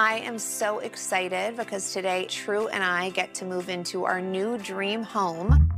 I am so excited because today True and I get to move into our new dream home.